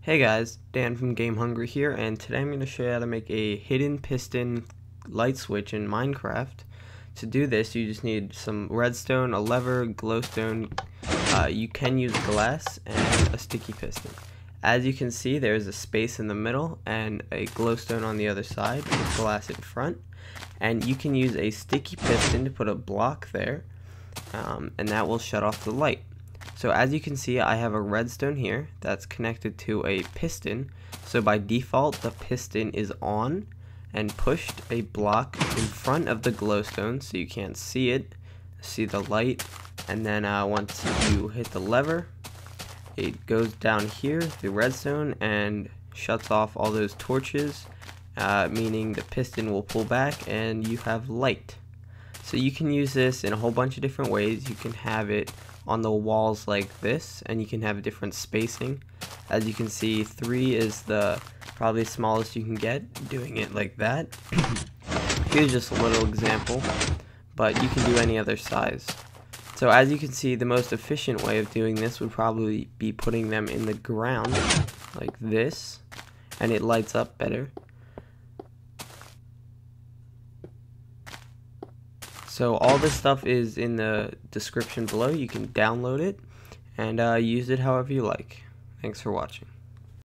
Hey guys, Dan from Game Hungry here, and today I'm going to show you how to make a hidden piston light switch in Minecraft. To do this, you just need some redstone, a lever, glowstone, uh, you can use glass, and a sticky piston. As you can see, there's a space in the middle and a glowstone on the other side with glass in front. And you can use a sticky piston to put a block there, um, and that will shut off the light. So as you can see, I have a redstone here that's connected to a piston. So by default, the piston is on and pushed a block in front of the glowstone so you can't see it, see the light. And then uh, once you hit the lever, it goes down here, the redstone, and shuts off all those torches, uh, meaning the piston will pull back and you have light. So you can use this in a whole bunch of different ways. You can have it on the walls like this and you can have different spacing as you can see three is the probably smallest you can get doing it like that here's just a little example but you can do any other size so as you can see the most efficient way of doing this would probably be putting them in the ground like this and it lights up better So all this stuff is in the description below. You can download it and uh, use it however you like. Thanks for watching.